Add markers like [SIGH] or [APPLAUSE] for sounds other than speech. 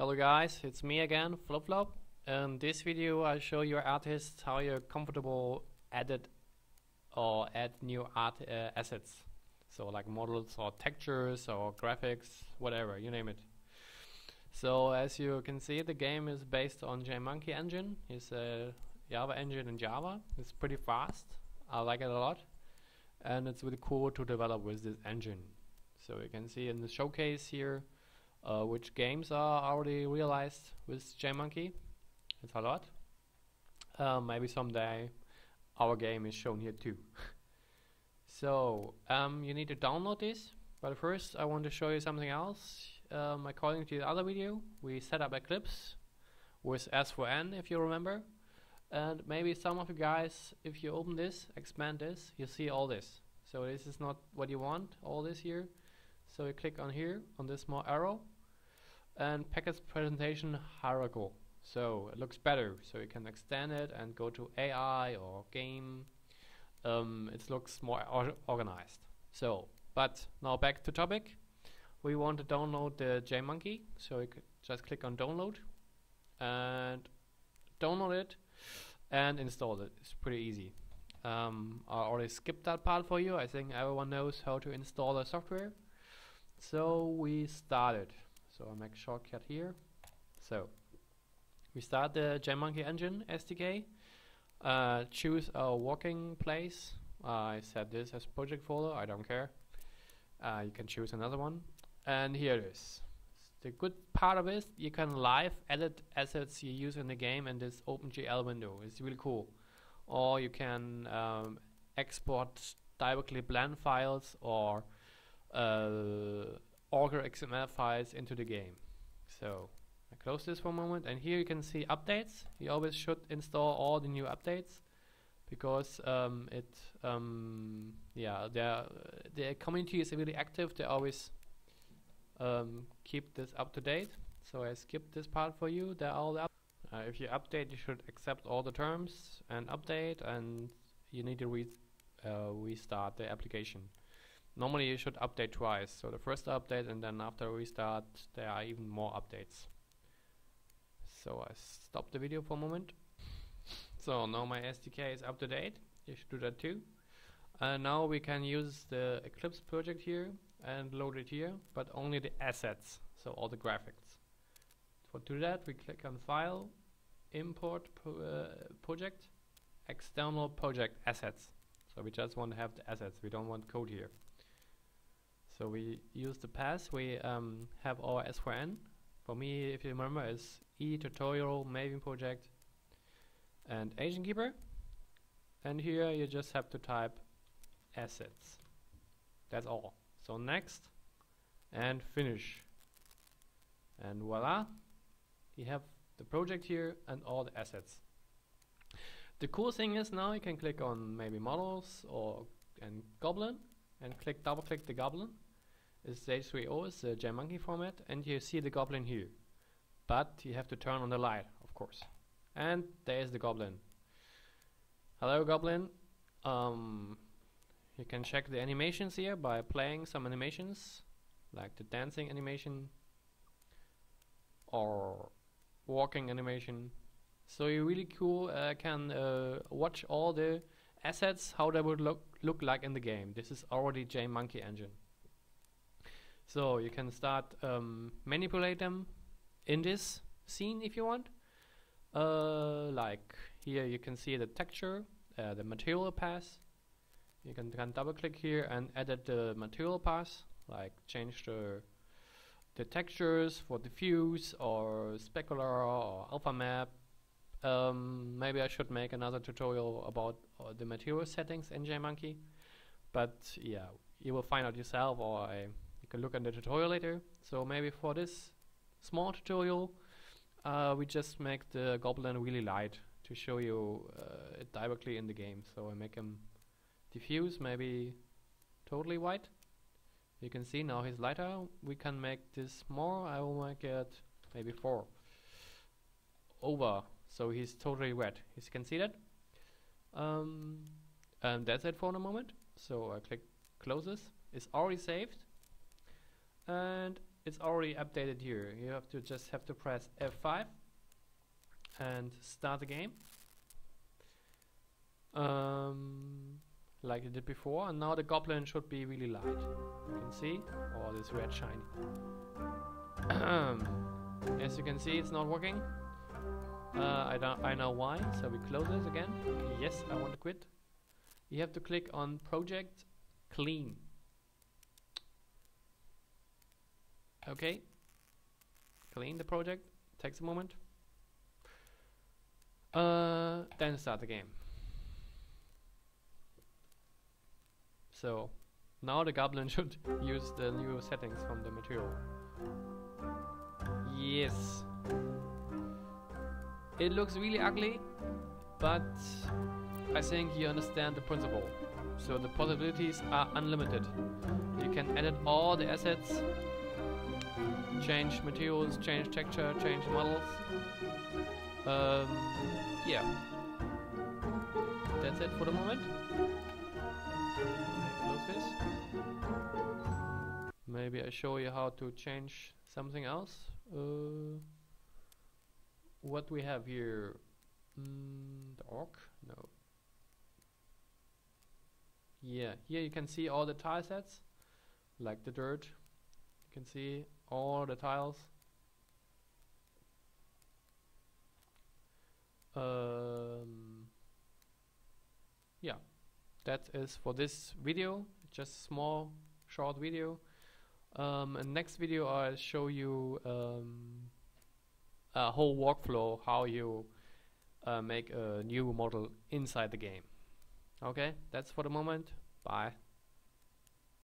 Hello guys, it's me again, FlipFlop. In this video I'll show your artists how you're comfortable edit or add new art uh, assets. So like models or textures or graphics, whatever, you name it. So as you can see the game is based on JMonkey engine. It's a Java engine in Java. It's pretty fast. I like it a lot. And it's really cool to develop with this engine. So you can see in the showcase here uh, which games are already realized with JMonkey. It's a lot. Uh, maybe someday our game is shown here too. [LAUGHS] so um, you need to download this. But first I want to show you something else. Um, according to the other video, we set up Eclipse with SVN if you remember. And maybe some of you guys, if you open this, expand this, you see all this. So this is not what you want, all this here. So you click on here, on this small arrow, and package presentation hierarchical. So it looks better. So you can extend it and go to AI or game. Um, it looks more or organized. So, but now back to topic. We want to download the JMonkey. So you just click on download and download it and install it. It's pretty easy. Um, I already skipped that part for you. I think everyone knows how to install the software. So we started. So I'll make shortcut here. So we start the JMonkey engine SDK. Uh, choose a working place. Uh, I set this as project folder. I don't care. Uh, you can choose another one. And here it is. The good part of it, you can live edit assets you use in the game in this OpenGL window. It's really cool. Or you can um, export directly blend files or uh, Ogre XML files into the game. So I close this for a moment and here you can see updates. You always should install all the new updates because um, it um, yeah the the community is really active. They always um, keep this up to date. So I skipped this part for you. They're all up. Uh, if you update, you should accept all the terms and update, and you need to re uh, restart the application normally you should update twice. So the first update and then after restart there are even more updates. So I stop the video for a moment. So now my SDK is up to date. You should do that too. And now we can use the Eclipse project here and load it here but only the assets so all the graphics. For do that we click on file import pro uh, project external project assets. So we just want to have the assets. We don't want code here so we use the path, we um, have our SVN. For me, if you remember, is E tutorial Maven project and Agent Keeper. And here you just have to type assets. That's all. So next and finish. And voila, you have the project here and all the assets. The cool thing is now you can click on maybe models or and goblin and click double click the goblin is j3o is the JMonkey format and you see the goblin here. But you have to turn on the light of course. And there is the goblin. Hello goblin. Um, you can check the animations here by playing some animations like the dancing animation or walking animation. So you really cool uh, can uh, watch all the assets how they would look look like in the game. This is already JMonkey engine so you can start um, manipulate them in this scene if you want. Uh, like here you can see the texture, uh, the material pass. You can, can double click here and edit the material pass, like change the the textures for diffuse or specular or alpha map. Um, maybe I should make another tutorial about uh, the material settings in JMonkey. But yeah, you will find out yourself or I can look at the tutorial later. So maybe for this small tutorial, uh, we just make the goblin really light to show you uh, it directly in the game. So I make him diffuse, maybe totally white. You can see now he's lighter. We can make this more. I will make it maybe four over, so he's totally red. You can see that. Um, and that's it for the moment. So I click closes. It's already saved and it's already updated here. You have to just have to press F5 and start the game. Um, like it did before, and now the goblin should be really light. You can see, oh, this red shiny. [CLEARS THROAT] As you can see, it's not working. Uh, I don't. I know why. So we close this again. Yes, I want to quit. You have to click on Project Clean. Okay. Clean the project. Takes a moment. Uh, then start the game. So now the goblin [LAUGHS] should use the new settings from the material. Yes. It looks really ugly, but I think you understand the principle. So the possibilities are unlimited. You can edit all the assets, change materials, change texture, change models. Um, yeah. That's it for the moment. Close this. Maybe I show you how to change something else. Uh, what we have here? Mm, the orc? No. Yeah, here you can see all the tile sets, like the dirt. You can see all the tiles. Um, yeah, that is for this video. Just small, short video. Um, and next video I'll show you um, a whole workflow how you uh, make a new model inside the game. Okay, that's for the moment. Bye.